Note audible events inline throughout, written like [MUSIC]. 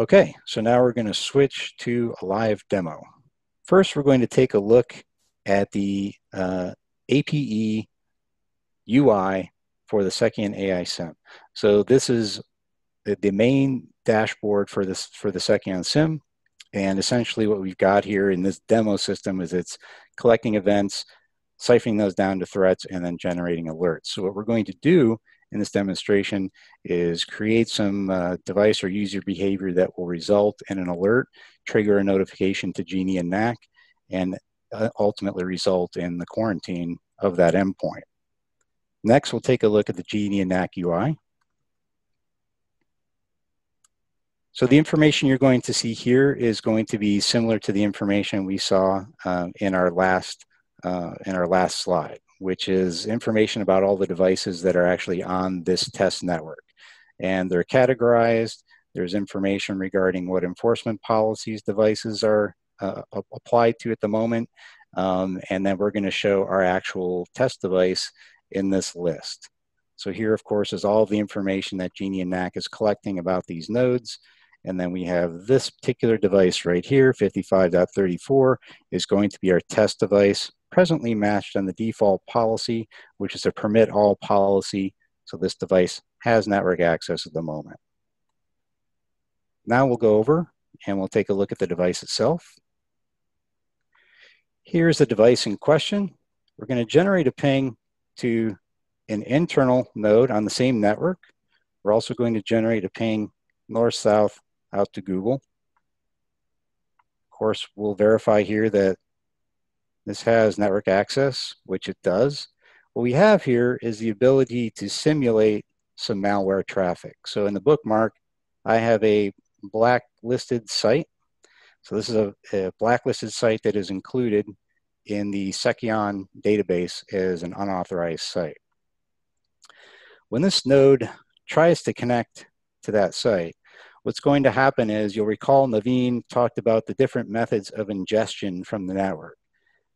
Okay, so now we're going to switch to a live demo. First, we're going to take a look at the uh, APE UI for the Seceon aiSIEM. So this is the, the main dashboard for this for the Seceon SIEM. And essentially what we've got here in this demo system is it's collecting events, siphoning those down to threats, and then generating alerts. So what we're going to do in this demonstration is create some uh, device or user behavior that will result in an alert, trigger a notification to Genian NAC, and uh, ultimately result in the quarantine of that endpoint. Next, we'll take a look at the Genian NAC UI. So the information you're going to see here is going to be similar to the information we saw uh, in our last uh, in our last slide which is information about all the devices that are actually on this test network. And they're categorized. There's information regarding what enforcement policies devices are uh, applied to at the moment. Um, and then we're going to show our actual test device in this list. So here, of course, is all the information that Genian NAC is collecting about these nodes. And then we have this particular device right here, 55.34, is going to be our test device presently matched on the default policy, which is a permit all policy. So this device has network access at the moment. Now we'll go over and we'll take a look at the device itself. Here's the device in question. We're going to generate a ping to an internal node on the same network. We're also going to generate a ping north-south out to Google. Of course, we'll verify here that this has network access, which it does. What we have here is the ability to simulate some malware traffic. So in the bookmark, I have a blacklisted site. So this is a, a blacklisted site that is included in the Seceon database as an unauthorized site. When this node tries to connect to that site, what's going to happen is you'll recall Naveen talked about the different methods of ingestion from the network.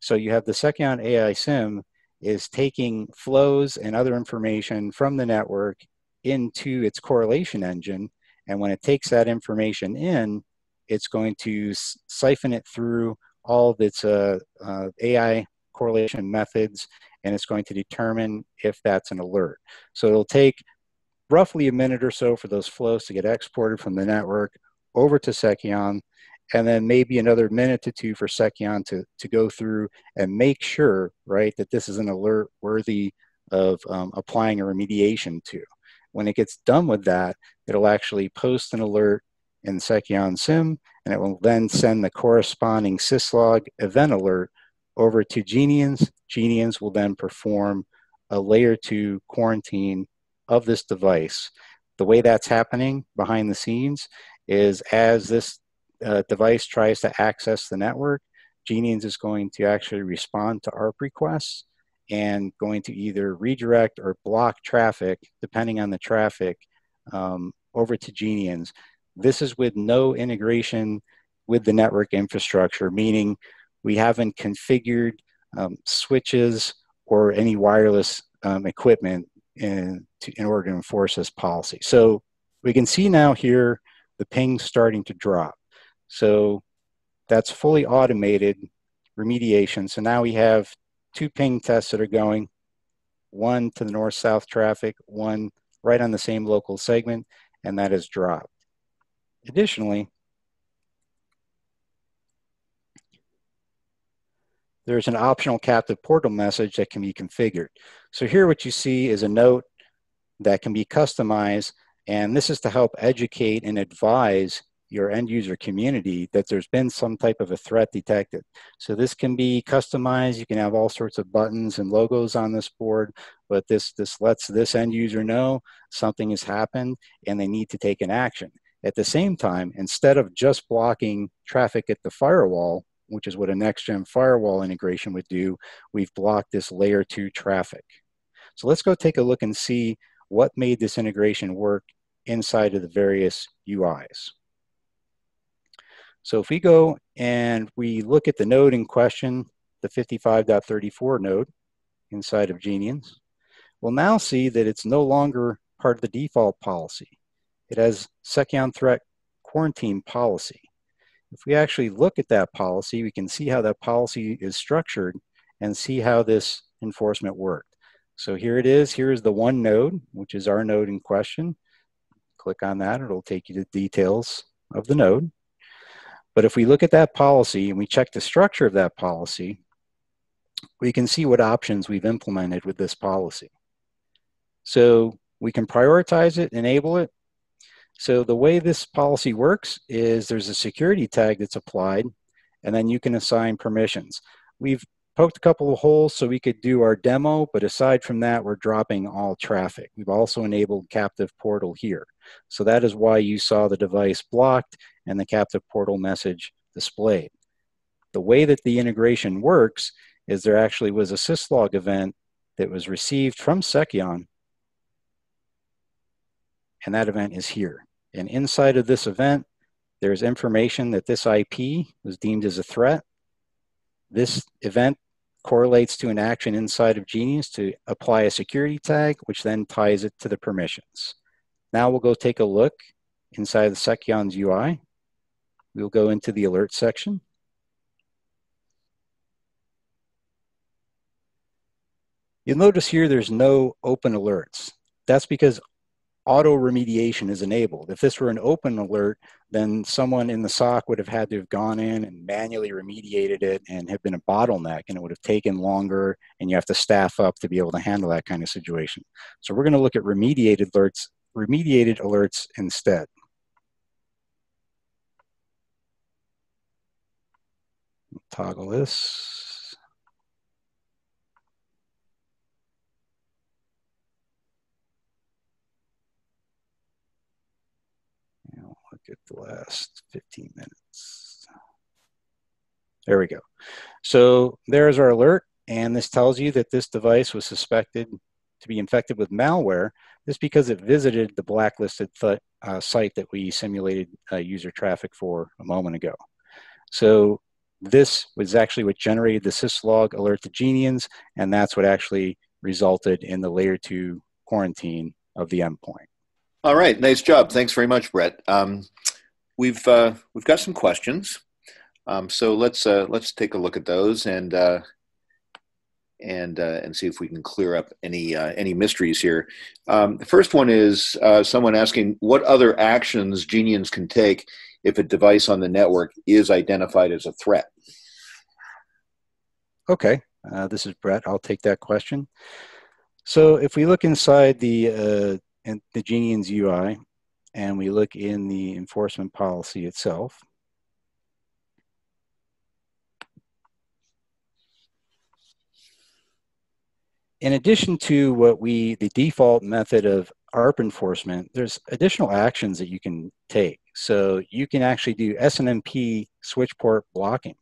So you have the Seceon aiSIEM is taking flows and other information from the network into its correlation engine. And when it takes that information in, it's going to siphon it through all of its uh, uh, AI correlation methods, and it's going to determine if that's an alert. So it'll take roughly a minute or so for those flows to get exported from the network over to Seceon and then maybe another minute to two for Seceon to, to go through and make sure, right, that this is an alert worthy of um, applying a remediation to. When it gets done with that, it'll actually post an alert in Seceon SIEM, and it will then send the corresponding syslog event alert over to Genians. Genians will then perform a layer two quarantine of this device. The way that's happening behind the scenes is as this uh, device tries to access the network, Genians is going to actually respond to ARP requests and going to either redirect or block traffic, depending on the traffic, um, over to Genians. This is with no integration with the network infrastructure, meaning we haven't configured um, switches or any wireless um, equipment in, to, in order to enforce this policy. So we can see now here the ping starting to drop. So that's fully automated remediation. So now we have two ping tests that are going, one to the north-south traffic, one right on the same local segment, and that is dropped. Additionally, there's an optional captive portal message that can be configured. So here what you see is a note that can be customized, and this is to help educate and advise your end user community that there's been some type of a threat detected. So this can be customized. You can have all sorts of buttons and logos on this board, but this, this lets this end user know something has happened and they need to take an action. At the same time, instead of just blocking traffic at the firewall, which is what a next-gen firewall integration would do, we've blocked this layer two traffic. So let's go take a look and see what made this integration work inside of the various UIs. So if we go and we look at the node in question, the 55.34 node inside of Genians, we'll now see that it's no longer part of the default policy. It has Seceon threat quarantine policy. If we actually look at that policy, we can see how that policy is structured and see how this enforcement worked. So here it is. Here is the one node, which is our node in question. Click on that, it'll take you to details of the node. But if we look at that policy and we check the structure of that policy, we can see what options we've implemented with this policy. So we can prioritize it, enable it. So the way this policy works is there's a security tag that's applied, and then you can assign permissions. We've poked a couple of holes so we could do our demo, but aside from that, we're dropping all traffic. We've also enabled captive portal here. So that is why you saw the device blocked and the captive portal message displayed. The way that the integration works is there actually was a syslog event that was received from Seceon, and that event is here. And inside of this event, there's information that this IP was deemed as a threat. This event correlates to an action inside of Genians to apply a security tag, which then ties it to the permissions. Now we'll go take a look inside of the Seceon's UI. We'll go into the alert section. You'll notice here there's no open alerts. That's because auto remediation is enabled. If this were an open alert, then someone in the SOC would have had to have gone in and manually remediated it and have been a bottleneck and it would have taken longer and you have to staff up to be able to handle that kind of situation. So we're going to look at remediated alerts, remediated alerts instead. Toggle this. Get the last 15 minutes. There we go. So there's our alert, and this tells you that this device was suspected to be infected with malware. This because it visited the blacklisted th uh, site that we simulated uh, user traffic for a moment ago. So this was actually what generated the syslog alert to Genians, and that's what actually resulted in the layer two quarantine of the endpoint. All right, nice job. Thanks very much, Brett. Um, we've uh, we've got some questions, um, so let's uh, let's take a look at those and uh, and uh, and see if we can clear up any uh, any mysteries here. Um, the first one is uh, someone asking what other actions Genians can take if a device on the network is identified as a threat. Okay, uh, this is Brett. I'll take that question. So if we look inside the uh, in the Genians UI and we look in the enforcement policy itself, in addition to what we, the default method of ARP enforcement, there's additional actions that you can take. So you can actually do SNMP switch port blocking.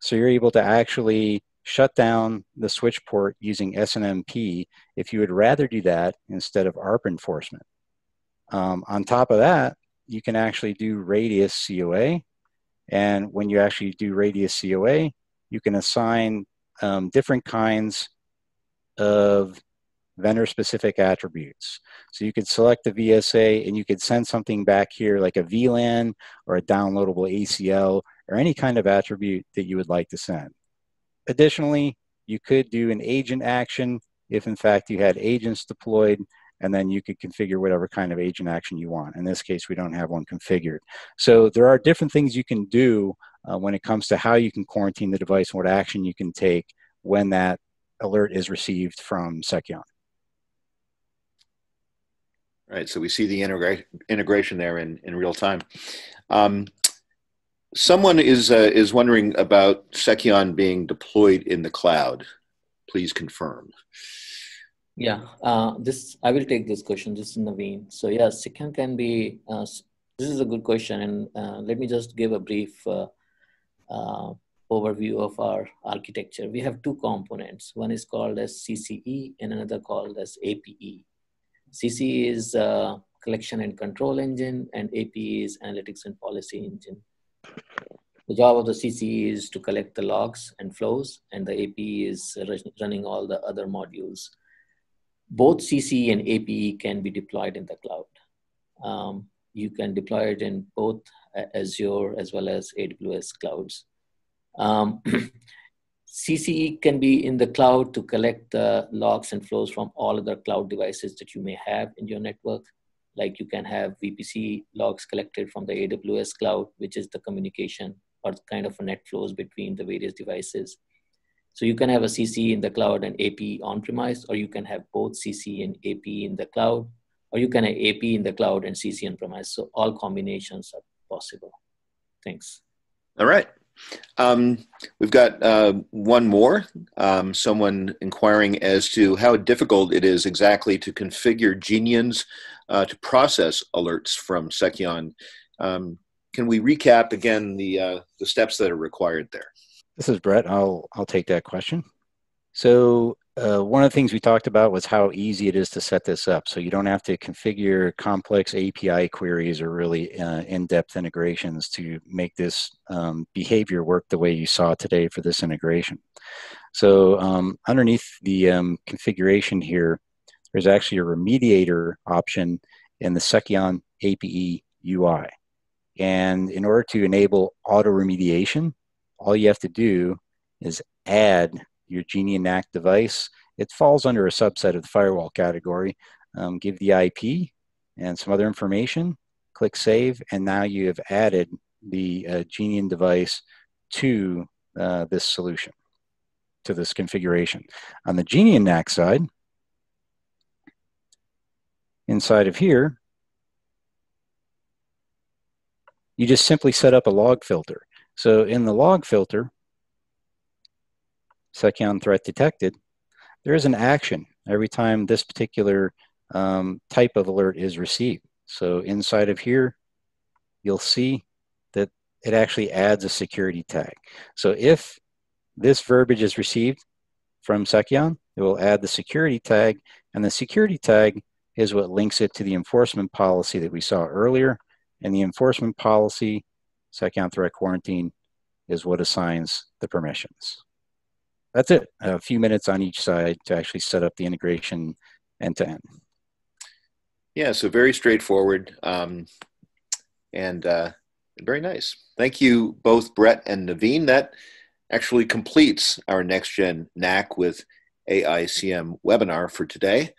So you're able to actually shut down the switch port using SNMP if you would rather do that instead of ARP enforcement. Um, on top of that, you can actually do radius COA. And when you actually do radius COA, you can assign um, different kinds of vendor specific attributes. So you could select the VSA and you could send something back here like a VLAN or a downloadable ACL or any kind of attribute that you would like to send. Additionally, you could do an agent action if in fact you had agents deployed and then you could configure whatever kind of agent action you want. In this case, we don't have one configured. So there are different things you can do uh, when it comes to how you can quarantine the device and what action you can take when that alert is received from Seceon. Right, so we see the integra integration there in, in real time. Um, Someone is uh, is wondering about Seceon being deployed in the cloud. Please confirm. Yeah, uh, this I will take this question. This is Naveen. So yeah, Seceon can be. Uh, this is a good question, and uh, let me just give a brief uh, uh, overview of our architecture. We have two components. One is called as CCE, and another called as APE. CCE is collection and control engine, and APE is analytics and policy engine. The job of the CC is to collect the logs and flows, and the AP is running all the other modules. Both CC and APE can be deployed in the cloud. Um, you can deploy it in both Azure as well as AWS clouds. Um, [CLEARS THROAT] CCE can be in the cloud to collect the logs and flows from all other cloud devices that you may have in your network. Like you can have VPC logs collected from the AWS cloud, which is the communication or kind of a net flows between the various devices. So you can have a CC in the cloud and AP on premise, or you can have both CC and AP in the cloud, or you can have AP in the cloud and CC on premise. So all combinations are possible. Thanks. All right. Um, we've got uh, one more. Um, someone inquiring as to how difficult it is exactly to configure Genians uh, to process alerts from Seceon. Um, can we recap again the uh, the steps that are required there? This is Brett. I'll I'll take that question. So uh, one of the things we talked about was how easy it is to set this up. So you don't have to configure complex API queries or really uh, in-depth integrations to make this um, behavior work the way you saw today for this integration. So um, underneath the um, configuration here, there's actually a remediator option in the Seceon APE UI. And in order to enable auto remediation, all you have to do is add your Genian NAC device. It falls under a subset of the firewall category. Um, give the IP and some other information, click save, and now you have added the uh, Genian device to uh, this solution, to this configuration. On the Genian NAC side, inside of here, you just simply set up a log filter. So in the log filter, Seceon threat detected, there is an action every time this particular um, type of alert is received. So inside of here, you'll see that it actually adds a security tag. So if this verbiage is received from Seceon, it will add the security tag, and the security tag is what links it to the enforcement policy that we saw earlier. And the enforcement policy, Seceon Threat Quarantine, is what assigns the permissions that's it. A few minutes on each side to actually set up the integration end to end. Yeah, so very straightforward um, and uh, very nice. Thank you both, Brett and Naveen. That actually completes our next gen NAC with aiSIEM webinar for today.